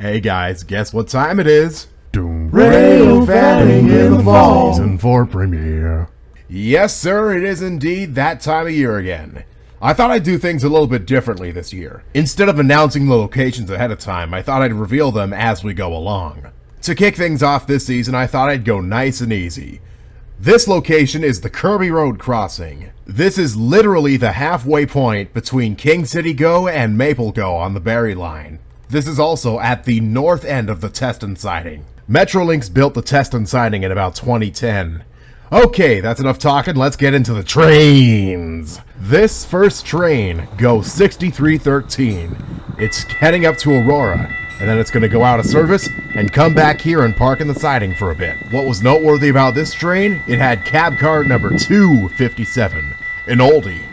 Hey guys, guess what time it is? Doom Railfanning in the fall. Season 4 premiere. Yes, sir, it is indeed that time of year again. I thought I'd do things a little bit differently this year. Instead of announcing the locations ahead of time, I thought I'd reveal them as we go along. To kick things off this season, I thought I'd go nice and easy. This location is the Kirby Road Crossing. This is literally the halfway point between King City Go and Maple Go on the Barrie line. This is also at the north end of the Teston siding. Metrolinx built the Teston siding in about 2010. Okay, that's enough talking, let's get into the trains! This first train goes 6313. It's heading up to Aurora, and then it's going to go out of service and come back here and park in the siding for a bit. What was noteworthy about this train? It had cab car number 257, an oldie.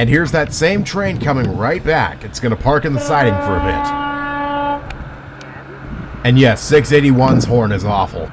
And here's that same train coming right back. It's going to park in the siding for a bit. And yes, 681's horn is awful.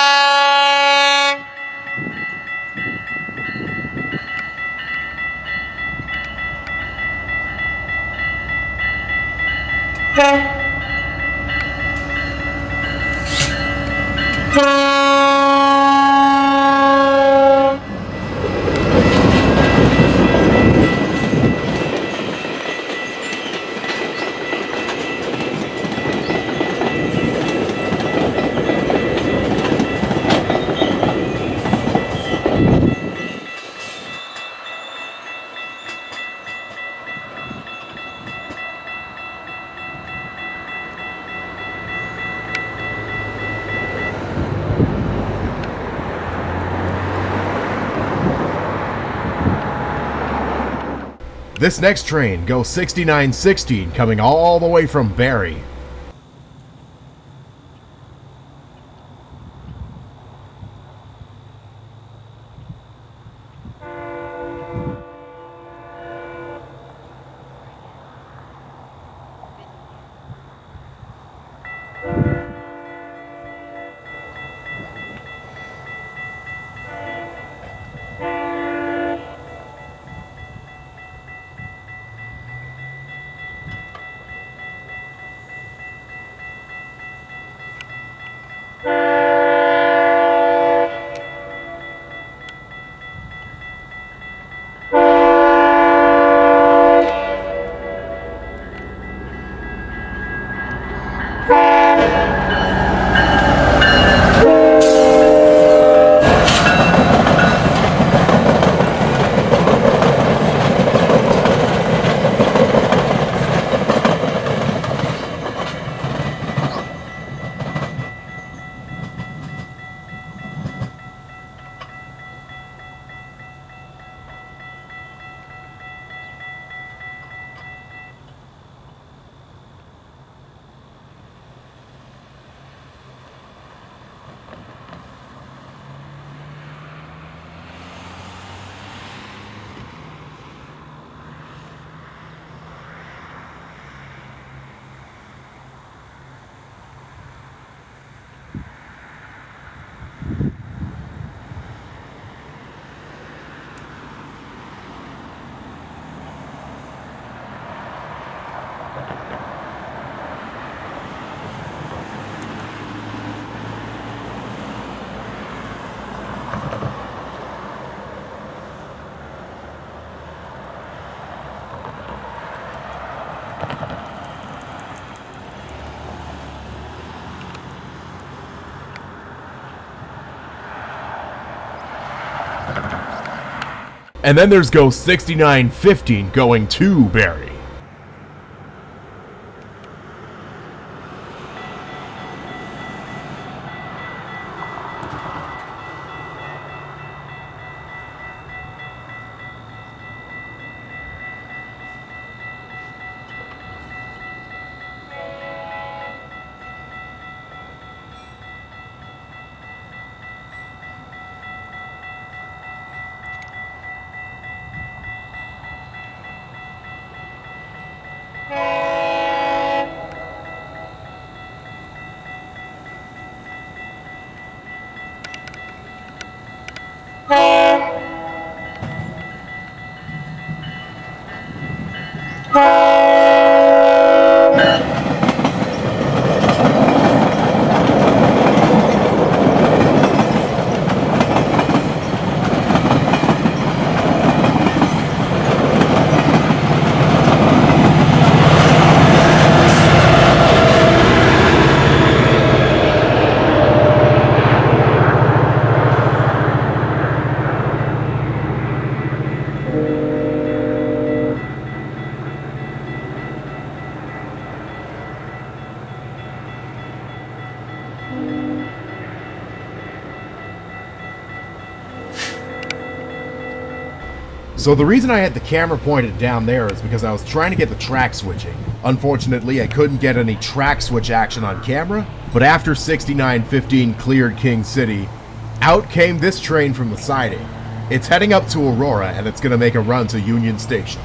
This next train goes 6916 coming all the way from Barrie. Bye. And then there's Ghost 6915 going to Barrie. Hey! So the reason I had the camera pointed down there is because I was trying to get the track switching. Unfortunately, I couldn't get any track switch action on camera, but after 6915 cleared King City, out came this train from the siding. It's heading up to Aurora and it's going to make a run to Union Station.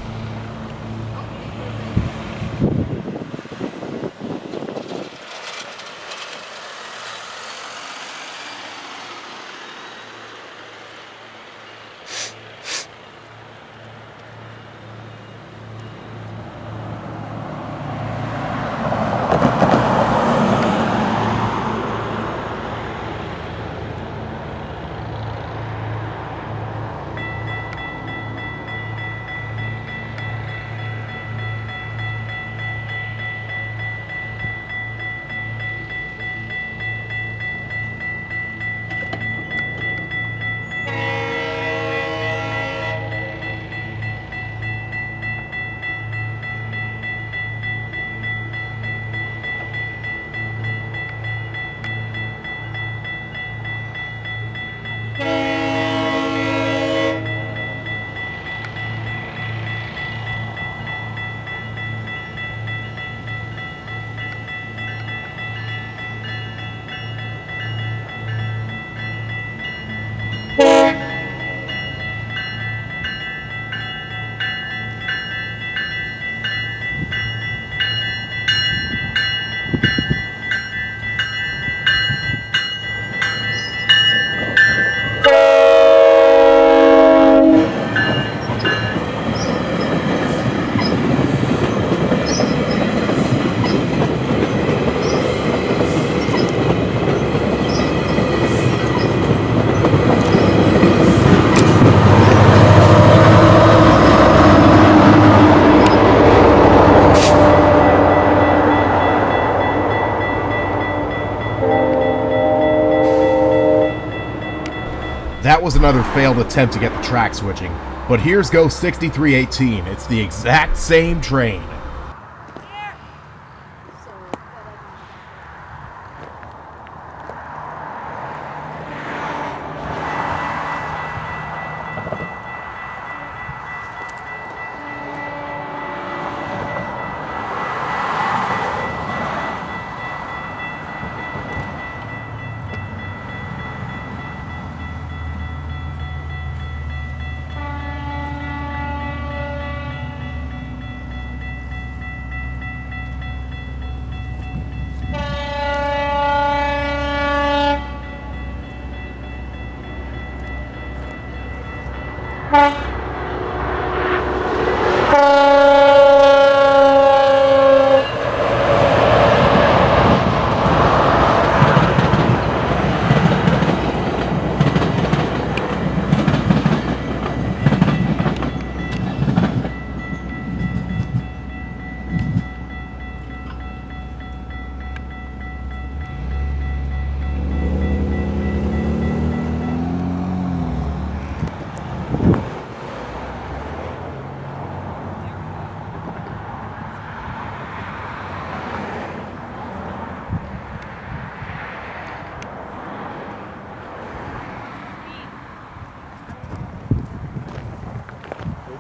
Was another failed attempt to get the track switching. But here's Go 6318. It's the exact same train.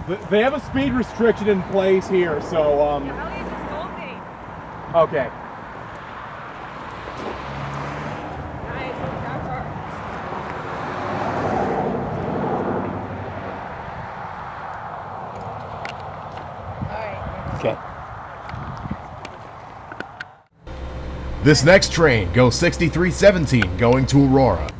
They have a speed restriction in place here, so um, Ellie just told me. okay. Nice, look at her. Alright. Okay. This next train goes 6317 going to Aurora.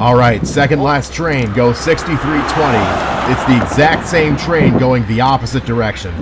All right, second last train goes 6320. It's the exact same train going the opposite direction.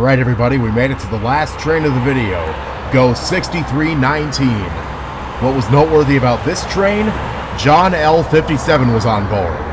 All right, everybody, we made it to the last train of the video. Go 6319. What was noteworthy about this train? John L57 was on board.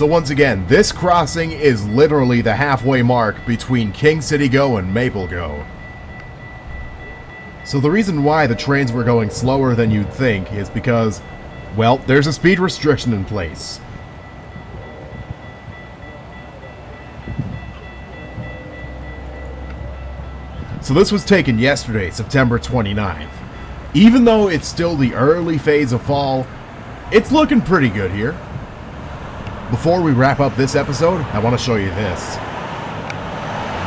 So once again, this crossing is literally the halfway mark between King City Go and Maple Go. So the reason why the trains were going slower than you'd think is because, well, there's a speed restriction in place. So this was taken yesterday, September 29th. Even though it's still the early phase of fall, it's looking pretty good here. Before we wrap up this episode, I want to show you this.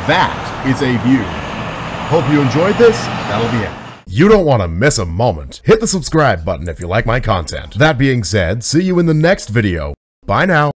That is a view. Hope you enjoyed this. That'll be it. You don't want to miss a moment. Hit the subscribe button if you like my content. That being said, see you in the next video. Bye now.